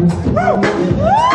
Woo! Woo!